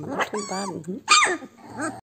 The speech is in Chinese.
怎么了？怎